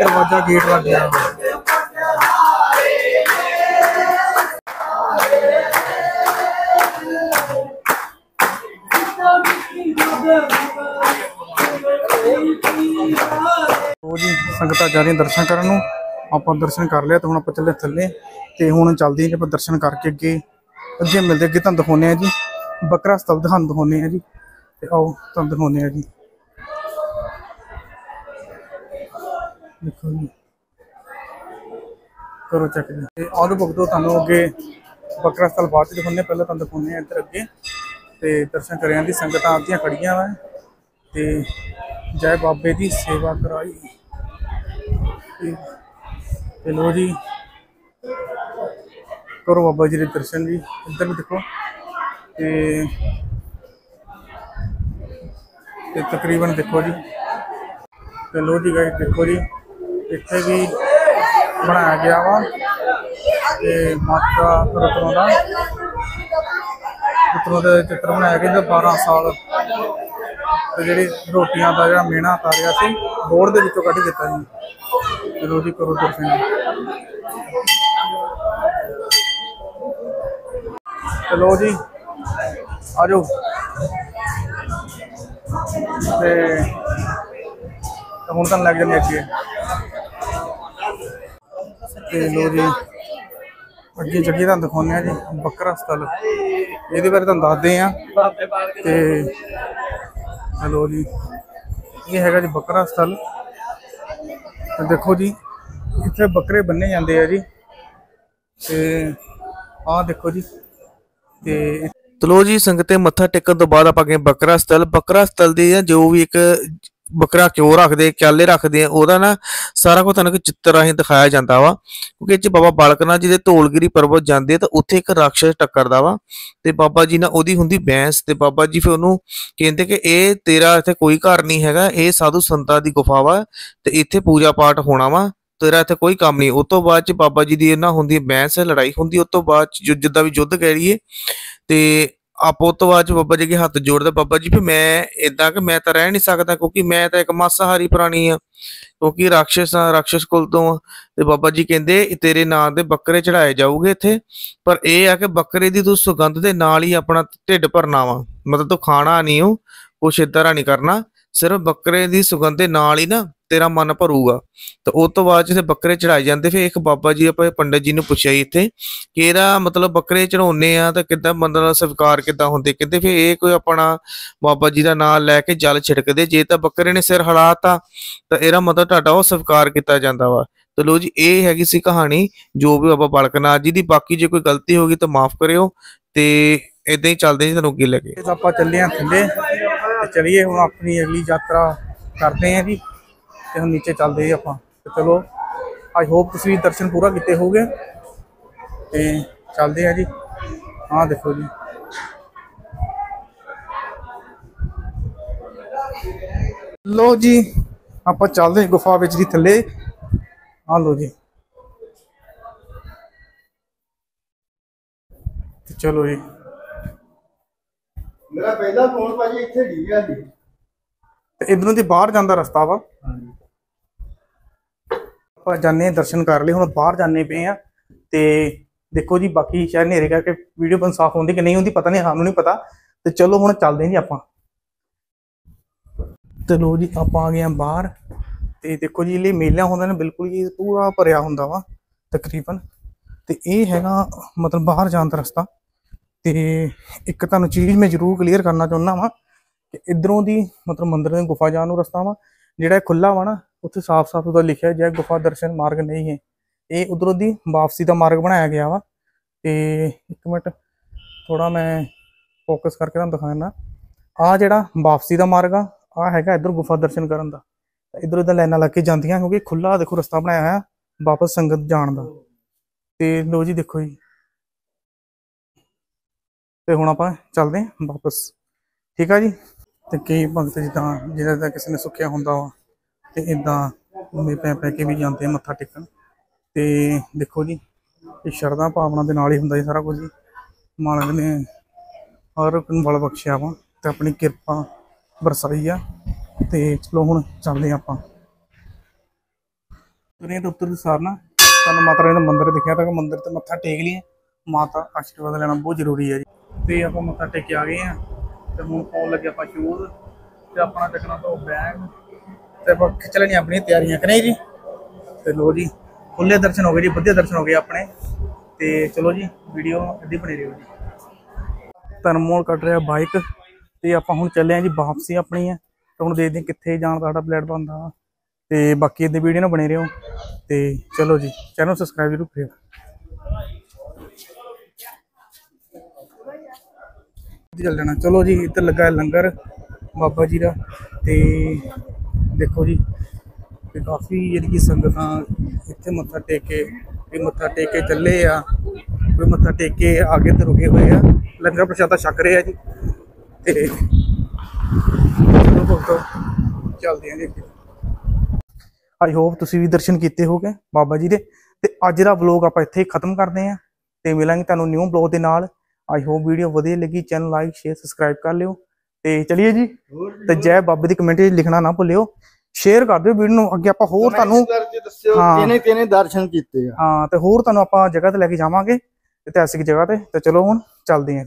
[SPEAKER 2] ਦਰਵਾਜ਼ਾ ਗੇਟ ਲੱਗ ਗਿਆ। ਉਹ ਜੀ, ਸੰਗਤਾਂ ਜਾ ਰਹੀਆਂ ਦਰਸ਼ਨ ਕਰਨ ਨੂੰ। ਆਪਾਂ ਦਰਸ਼ਨ ਕਰ ਲਿਆ ਤੇ ਹੁਣ ਆਪਾਂ ਚੱਲੇ ਥੱਲੇ ਤੇ ਹੁਣ ਚੱਲਦੇ ਹਾਂ ਜੀ ਆਪਾਂ ਦਰਸ਼ਨ ਕਰਕੇ ਅੱਗੇ। ਅੱਗੇ ਮਿਲਦੇ ਅੱਗੇ ਤੁਹਾਨੂੰ ਦਿਖਾਉਂਦੇ ਆ ਜੀ। ਬੱਕਰਾ ਸਤਲ ਤੁਹਾਨੂੰ ਦਿਖਾਉਂਦੇ ਆ ਜੀ। ਤੇ ਆਓ ਤੁਹਾਨੂੰ ਦਿਖਾਉਂਦੇ ਆ ਜੀ। ਦੇਖੋ ਜੀ। ਕਰੋ ਚੈੱਕ ਜੀ। ਤੇ ਆਲੂ ਭਗਤੋ, ਤੁਹਾਨੂੰ ਅੱਗੇ ਬੱਕਰਾ ਸਤਲ ਬਾਅਦ ਚ ਦਿਖਾਉਂਦੇ ਪਹਿਲਾਂ ਤੁਹਾਨੂੰ ਦਿਖਾਉਂਦੇ ਆ ਇੱਧਰ ਅੱਗੇ। ਤੇ ਦਰਸ਼ਨ ਕਰਿਆਂ ਦੀ ਸੰਗਤਾਂ ਆਪਦੀਆਂ ਖੜੀਆਂ ਵਾ। ਤੇ ਜੈ ਬਾਬੇ ਦੀ ਸੇਵਾ ਕਰਾਈ। ਤੇ- ਤੇ ਲੋ ਜੀ। ਕਰੋ ਬਾਬਾ ਜੀ ਦੇ ਦਰਸ਼ਨ ਜੀ। ਇੱਧਰ ਵੀ ਦੇਖੋ। ਤੇ ਤੇ ਤਕਰੀਬਨ ਦੇਖੋ ਜੀ। ਤੇ ਲੋ ਜੀ ਗਾਇਸ ਦੇਖੋ ਜੀ। ਇੱਥੇ ਵੀ ਬਣਾਇਆ ਗਿਆ ਵਾ ਤੇ ਮਾਤਾ ਰਤਨੋਂ ਦਾ। ਰਤਨੋਂ ਦਾ ਚਿੱਤਰ ਬਣਾਇਆ ਗਿਆ ਜਿਹਦਾ 12 ਸਾਲ ਤੇ ਜਿਹੜੀ ਰੋਟੀਆਂ ਦਾ ਜਿਹੜਾ ਮਿਹਣਾ ਉਤਾਰਿਆ ਸੀ, ਬੋਰਡ ਦੇ ਵਿੱਚੋਂ ਕੱਢ ਦਿੱਤਾ ਜੀ। ਚਲੋ ਜੀ ਕਰੋ ਦਰਸ਼ਨ। ਚਲੋ ਜੀ ਆ ਜਾਓ ਤੇ ਹੁਣ ਤਾਂ ਲੱਗ ਜਾਂਦੇ ਅੱਗੇ। ਤੇ ਲੋ ਜੀ, ਅੱਗੇ ਜੱਗੀ ਤੁਹਾਨੂੰ ਦਿਖਾਉਂਦੇ ਆ ਜੀ, ਬੱਕਰਾ ਸਥਲ। ਇਹਦੇ ਬਾਰੇ ਤੁਹਾਨੂੰ ਦੱਸਦੇ ਆ ਤੇ ਹਲੋ ਜੀ, ਇਹ ਹੈਗਾ ਜੀ ਬੱਕਰਾ ਸਥਲ। ਦੇਖੋ ਜੀ, ਇੱਥੇ ਬੱਕਰੇ ਬੰਨੇ ਜਾਂਦੇ ਆ ਜੀ। ਤੇ ਆਹ ਦੇਖੋ ਜੀ, ਤੇ
[SPEAKER 3] ਤਲੋ ਜੀ, ਸੰਗਤੇ ਮੱਥਾ ਟੇਕਣ ਤੋਂ ਬਾਅਦ ਆਪਾਂ ਗਏ ਬੱਕਰਾ ਸਥਲ। ਬੱਕਰਾ ਸਥਲ ਦੀ ਜੋ ਵੀ ਇੱਕ ਬੱਕਰਾ ਕਿਉਂ ਰੱਖਦੇ, ਕਿਆਲੇ ਰੱਖਦੇ ਆ, ਉਹਦਾ ਨਾ ਸਾਰਾ ਕੁਝ ਤੁਹਾਨੂੰ ਚਿੱਤਰ ਰਾਹੀਂ ਦਿਖਾਇਆ ਜਾਂਦਾ ਵਾ। ਕਿਉਂਕਿ ਇਹ ਚ ਬਾਬਾ ਬਾਲਕਨਾਥ ਜੀ ਦੇ ਧੌਲਗਿਰੀ ਪਰਬਤ ਜਾਂਦੇ ਤਾਂ ਉੱਥੇ ਇੱਕ ਰਾਖਸ਼ ਟੱਕਰਦਾ ਵਾ ਤੇ ਬਾਬਾ ਜੀ ਨਾਲ ਉਹਦੀ ਹੁੰਦੀ ਬੈਂਸ ਤੇ ਬਾਬਾ ਜੀ ਫਿਰ ਉਹਨੂੰ ਕਹਿੰਦੇ ਕਿ ਇਹ ਤੇਰਾ ਇੱਥੇ ਕੋਈ ਘਰ ਨਹੀਂ ਹੈਗਾ, ਇਹ ਸਾਧੂ ਸੰਤਾਂ ਦੀ ਗੁਫਾ ਵਾ ਤੇ ਇੱਥੇ ਪੂਜਾ ਪਾਠ ਹੋਣਾ ਵਾ, ਤੇਰਾ ਇੱਥੇ ਕੋਈ ਕੰਮ ਨਹੀਂ। ਉਸ ਤੋਂ ਬਾਅਦ ਚ ਬਾਬਾ ਜੀ ਦੀ ਇਹਨਾਂ ਹੁੰਦੀ ਬਹਿਸ, ਲੜਾਈ ਹੁੰਦੀ, ਉਸ ਤੋਂ ਬਾਅਦ ਚ ਜਿੱਦਾਂ ਵੀ ਯੁੱਧ ਕਹਿ ਲਈਏ ਤੇ ਆਪੋ ਤੋਂ ਬਾਅਦ ਬਾਬਾ ਜੀ ਕੇ ਹੱਥ ਜੋੜਦਾ, ਬਾਬਾ ਜੀ, ਵੀ ਮੈਂ ਇਦਾਂ ਕਿ ਮੈਂ ਤਾਂ ਰਹਿ ਨਹੀਂ ਸਕਦਾ ਕਿਉਂਕਿ ਮੈਂ ਤਾਂ ਇੱਕ ਮਾਸਾਹਾਰੀ ਪ੍ਰਾਣੀ ਆ, ਕਿਉਂਕਿ ਰਾਖਸ਼ ਆ ਰਾਖਸ਼ ਕੁਲ ਤੋਂ ਆ। ਤੇ ਬਾਬਾ ਜੀ ਕਹਿੰਦੇ ਤੇਰੇ ਨਾਂ ਦੇ ਬੱਕਰੇ ਚੜਾਏ ਜਾਊਗੇ ਇੱਥੇ, ਪਰ ਇਹ ਆ ਕਿ ਬੱਕਰੇ ਦੀ ਤੂੰ ਸੁਗੰਧ ਦੇ ਨਾਲ ਹੀ ਆਪਣਾ ਢਿੱਡ ਭਰਨਾ ਵਾ। ਮਤਲਬ ਤੂੰ ਖਾਣਾ ਨਹੀਂ ਉਹ ਕੁਛ ਏਦਾਂ ਨਹੀਂ ਕਰਨਾ, ਸਿਰਫ ਬੱਕਰੇ ਦੀ ਸੁਗੰਧ ਦੇ ਨਾਲ ਹੀ ਨਾ ਤੇਰਾ ਮਨ ਭਰੂਗਾ। ਤੇ ਉਸ ਤੋਂ ਬਾਅਦ ਜਿਹੜੇ ਬੱਕਰੇ ਚੜਾਏ ਜਾਂਦੇ। ਫਿਰ ਇੱਕ ਬਾਬਾ ਜੀ ਆਪਾਂ ਪੰਡਤ ਜੀ ਨੂੰ ਪੁੱਛਿਆ ਇੱਥੇ ਕਿ ਇਹਦਾ ਮਤਲਬ ਬੱਕਰੇ ਚੜਾਉਨੇ ਆ ਤਾਂ ਕਿੱਦਾਂ ਬੰਦੇ ਦਾ ਸਵੀਕਾਰ ਕਿੱਦਾਂ ਹੁੰਦੇ? ਕਹਿੰਦੇ ਫਿਰ ਇਹ ਕੋਈ ਆਪਣਾ ਬਾਬਾ ਜੀ ਦਾ ਨਾਮ ਲੈ ਕੇ ਜਲ ਛਿੜਕਦੇ। ਜੇ ਤਾਂ ਬੱਕਰੇ ਨੇ ਸਿਰ ਹਿਲਾਤਾ ਤਾਂ ਇਹਦਾ ਮਤਲਬ ਤੁਹਾਡਾ ਉਹ ਸਵੀਕਾਰ ਕੀਤਾ ਜਾਂਦਾ ਵਾ। ਤੇ ਲੋ ਜੀ, ਇਹ ਹੈਗੀ ਸੀ ਕਹਾਣੀ ਜੋ ਵੀ ਬਾਬਾ ਬਾਲਕਨਾਥ ਜੀ ਦੀ। ਬਾਕੀ ਜੇ ਕੋਈ ਗਲਤੀ ਹੋ ਗਈ ਤਾਂ ਮਾਫ ਕਰਿਓ ਤੇ ਇਦਾਂ ਹੀ ਚੱਲਦੇ ਜੀ ਤੁਹਾਨੂੰ ਅੱਗੇ ਲੱਗੇ
[SPEAKER 2] ਆਪਾਂ ਚੱਲੇ ਆ ਥੱਲੇ ਤੇ ਚਲਿਏ ਹੁਣ ਆਪਣੀ ਅਗਲੀ ਯਾਤਰਾ ਕਰਦੇ ਆ ਜੀ। ਤੇ ਹੁਣ ਨੀਚੇ ਚੱਲਦੇ ਆਪਾਂ। ਤੇ ਚਲੋ ਆਈ ਹੋਪ ਤੁਸੀਂ ਦਰਸ਼ਨ ਪੂਰਾ ਕੀਤੇ ਹੋਗੇ ਤੇ ਚੱਲਦੇ ਆ ਜੀ। ਆਹ ਦੇਖੋ ਜੀ। ਲੋ ਜੀ ਆਪਾਂ ਚੱਲਦੇ ਹਾਂ ਗੁਫਾ ਵਿੱਚ ਦੀ ਥੱਲੇ। ਆ ਲੋ ਜੀ। ਤੇ ਚਲੋ ਜੀ।
[SPEAKER 4] ਮੇਰਾ ਪਹਿਲਾ ਫੋਨ ਭਾਜੀ ਇੱਥੇ ਡੀ ਗਿਆ ਜੀ
[SPEAKER 2] ਇਧਰੋਂ ਦੀ ਬਾਹਰ ਜਾਂਦਾ ਰਸਤਾ ਵਾ। ਆਪਾਂ ਜਾਣੇ ਹਾਂ ਦਰਸ਼ਨ ਕਰ ਲਏ, ਹੁਣ ਬਾਹਰ ਜਾਣੇ ਪਏ ਆ ਤੇ ਦੇਖੋ ਜੀ, ਬਾਕੀ ਸ਼ਾਇਦ ਹਨੇਰੇ ਕਰਕੇ ਵੀਡੀਓ ਬਣ ਸਾਫ਼ ਹੁੰਦੀ ਕਿ ਨਹੀਂ ਹੁੰਦੀ, ਪਤਾ ਨਹੀਂ, ਸਾਨੂੰ ਨਹੀਂ ਪਤਾ। ਤੇ ਚਲੋ ਹੁਣ ਚੱਲਦੇ ਜੀ ਆਪਾਂ। ਤੇ ਲੋ ਜੀ, ਆਪਾਂ ਆ ਗਏ ਆ ਬਾਹਰ ਤੇ ਦੇਖੋ ਜੀ ਇਹ ਮੇਲਾ ਹੁੰਦਾ ਨੇ, ਬਿਲਕੁਲ ਹੀ ਪੂਰਾ ਭਰਿਆ ਹੁੰਦਾ ਵਾ, ਤਕਰੀਬਨ। ਤੇ ਇਹ ਹੈਗਾ ਮਤਲਬ ਬਾਹਰ ਜਾਣ ਦਾ ਰਸਤਾ। ਤੇ ਇੱਕ ਤੁਹਾਨੂੰ ਚੀਜ਼ ਮੈਂ ਜ਼ਰੂਰ ਕਲੀਅਰ ਕਰਨਾ ਚਾਹੁੰਦਾ ਵਾਂ ਕਿ ਇਧਰੋਂ ਦੀ ਮਤਲਬ ਮੰਦਿਰ ਦੀ ਗੁਫਾ ਜਾਣ ਨੂੰ ਰਸਤਾ ਵਾ ਜਿਹੜਾ ਖੁੱਲਾ ਵਾ ਨਾ, ਉੱਥੇ ਸਾਫ਼-ਸਾਫ਼ ਉਹਦਾ ਲਿਖਿਆ ਜੈ ਗੁਫਾ ਦਰਸ਼ਨ ਮਾਰਗ ਨਹੀਂ ਹੈ। ਇਹ ਉਧਰੋਂ ਦੀ ਵਾਪਸੀ ਦਾ ਮਾਰਗ ਬਣਾਇਆ ਗਿਆ ਵਾ। ਤੇ ਇੱਕ ਮਿੰਟ ਥੋੜਾ ਮੈਂ ਫੋਕਸ ਕਰਕੇ ਤੁਹਾਨੂੰ ਦਿਖਾਉਣਾ ਆ ਜਿਹੜਾ ਵਾਪਸੀ ਦਾ ਮਾਰਗ ਆ ਆ ਹੈਗਾ ਇਧਰ ਗੁਫਾ ਦਰਸ਼ਨ ਕਰਨ ਦਾ। ਇਧਰ ਇਧਰ ਲਾਈਨਾਂ ਲੱਗ ਕੇ ਜਾਂਦੀਆਂ, ਕਿਉਂਕਿ ਖੁੱਲਾ ਦੇਖੋ, ਰਸਤਾ ਬਣਾਇਆ ਹੋਇਆ, ਵਾਪਸ ਸੰਗਤ ਜਾਣ ਦਾ। ਤੇ ਲੋ ਜੀ, ਦੇਖੋ ਜੀ। ਤੇ ਹੁਣ ਆਪਾਂ ਚੱਲਦੇ ਹਾਂ ਵਾਪਸ। ਠੀਕ ਆ ਜੀ? ਤੇ ਕਈ ਭਗਤ ਜਿੱਦਾਂ, ਜਿਹਦਾ ਦਾ ਕਿਸੇ ਨੇ ਸੁੱਖਿਆ ਹੁੰਦਾ ਵਾ, ਤੇ ਇਦਾਂ ਮੇ ਪੈ ਪੈ ਕੇ ਵੀ ਜਾਂਦੇ ਆ ਮੱਥਾ ਟੇਕਣ। ਤੇ ਦੇਖੋ ਜੀ, ਇਹ ਸ਼ਰਧਾ ਭਾਵਨਾ ਦੇ ਨਾਲ ਹੀ ਹੁੰਦਾ ਜੀ ਸਾਰਾ ਕੁਝ ਜੀ। ਮਾਲਕ ਨੇ ਹਰ ਇੱਕ ਨੂੰ ਬਲ ਬਖਸ਼ਿਆ ਵਾ ਤੇ ਆਪਣੀ ਕਿਰਪਾ ਬਰਸਾਈ ਆ। ਤੇ ਚਲੋ ਹੁਣ ਚੱਲਦੇ ਹਾਂ ਆਪਾਂ। ਤੁਰੇ ਤਾਂ ਉੱਤਰ ਦੀ ਸਾਰ ਨਾ, ਸਾਨੂੰ ਮਾਤਾ ਰਾਣੀ ਦਾ ਮੰਦਿਰ ਦਿਖਿਆ ਤਾਂ ਮੰਦਿਰ ਤੇ ਮੱਥਾ ਟੇਕ ਲਈਏ। ਮਾਤਾ ਆਸ਼ੀਰਵਾਦ ਲੈਣਾ ਬਹੁਤ ਜ਼ਰੂਰੀ ਹੈ ਜੀ। ਤੇ ਆਪਾਂ ਮੱਥਾ ਟੇਕ ਕੇ ਆ ਗਏ ਆ ਤੇ ਹੁਣ ਪਾਉਣ ਲੱਗੇ ਆਪਾਂ ਸ਼ੂਜ਼ ਤੇ ਆਪਣਾ ਚੱਕਣਾ ਤੋਂ ਬੈਗ ਤੇ ਆਪਾਂ ਖਿੱਚ ਲੈਣੀ ਆਪਣੀਆਂ ਤਿਆਰੀਆਂ ਕਰੇ ਜੀ? ਤੇ ਲੋ ਜੀ ਖੁੱਲੇ ਦਰਸ਼ਨ ਹੋ ਗਏ ਜੀ, ਵਧੀਆ ਦਰਸ਼ਨ ਹੋ ਗਏ ਆਪਣੇ। ਤੇ ਚਲੋ ਜੀ ਵੀਡੀਓ ਅੱਧੀ ਬਣੀ ਰਹੀ ਜੀ। ਧਰਮੋਲ ਕੱਟ ਰਿਹਾ ਬਾਈਕ ਤੇ ਆਪਾਂ ਹੁਣ ਚੱਲੇ ਆ ਜੀ, ਵਾਪਸੀ ਆਪਣੀ ਹੈ। ਤੇ ਹੁਣ ਦੇਖਦੇ ਹਾਂ ਕਿੱਥੇ ਜਾਣ ਦਾ ਸਾਡਾ ਪਲਾਨ ਬਣਦਾ। ਵਾ। ਤੇ ਬਾਕੀ ਇਹਦੀ ਵੀਡੀਓ ਨਾਲ ਬਣੇ ਰਹੋ। ਤੇ ਚਲੋ ਜੀ ਚੈਨਲ ਸਬਸਕ੍ਰਾਈਬ ਜ਼ਰੂਰ ਕਰਿਓ। ਚੱਲ ਜਾਣਾ। ਚਲੋ ਜੀ, ਇੱਧਰ ਲੱਗਾ ਲੰਗਰ ਬਾਬਾ ਜੀ ਦਾ ਤੇ ਦੇਖੋ ਜੀ, ਤੇ ਕਾਫੀ ਜਿਹੜੀ ਕਿ ਸੰਗਤਾਂ ਇੱਥੇ ਮੱਥਾ ਟੇਕ ਕੇ, ਵੀ ਮੱਥਾ ਟੇਕ ਕੇ ਚੱਲੇ ਆ, ਵੀ ਮੱਥਾ ਟੇਕ ਕੇ ਆਗੇ ਤੇ ਰੁਕੇ ਹੋਏ ਆ। ਲੰਗਰ ਪ੍ਰਸ਼ਾਦਾ ਛਕ ਰਹੇ ਆ ਜੀ। ਤੇ ਚਲੋ ਭਗਤੋ, ਚੱਲਦੇ ਆਂ ਜੀ ਅੱਗੇ। ਆਈ ਹੋਪ ਤੁਸੀਂ ਵੀ ਦਰਸ਼ਨ ਕੀਤੇ ਹੋਗੇ ਬਾਬਾ ਜੀ ਦੇ। ਤੇ ਅੱਜ ਦਾ ਵਲੌਗ ਆਪਾਂ ਇੱਥੇ ਖਤਮ ਕਰਦੇ ਆਂ। ਤੇ ਮਿਲਾਂਗੇ ਤੁਹਾਨੂੰ ਨਿਊ ਵਲੌਗ ਦੇ ਨਾਲ। ਆਈ ਹੋਪ ਵੀਡੀਓ ਵਧੀਆ ਲੱਗੀ ਚੈਨਲ ਲਾਈਕ ਸ਼ੇਅਰ ਸਬਸਕ੍ਰਾਈਬ ਕਰ ਲਿਓ। ਤੇ ਚਲਿਏ ਜੀ ਤੇ ਜੈ ਬਾਬੇ ਦੀ ਕਮੈਂਟ ਵਿੱਚ ਲਿਖਣਾ ਨਾ ਭੁੱਲਿਓ। ਸ਼ੇਅਰ ਕਰ ਦਿਓ ਵੀਡੀਓ ਨੂੰ ਅੱਗੇ ਆਪਾਂ ਹੋਰ ਤੁਹਾਨੂੰ ਹਾਂ।
[SPEAKER 4] ਕਿਹਨੇ ਕਿਹਨੇ ਦਰਸ਼ਨ ਕੀਤੇ ਆ।
[SPEAKER 2] ਹਾਂ ਤੇ ਹੋਰ ਤੁਹਾਨੂੰ ਆਪਾਂ ਜਗ੍ਹਾ ਤੇ ਲੈ ਕੇ ਜਾਵਾਂਗੇ ਇਤਿਹਾਸਿਕ ਜਗ੍ਹਾ ਤੇ। ਤੇ ਚਲੋ ਹੁਣ ਚੱਲਦੇ ਆਂ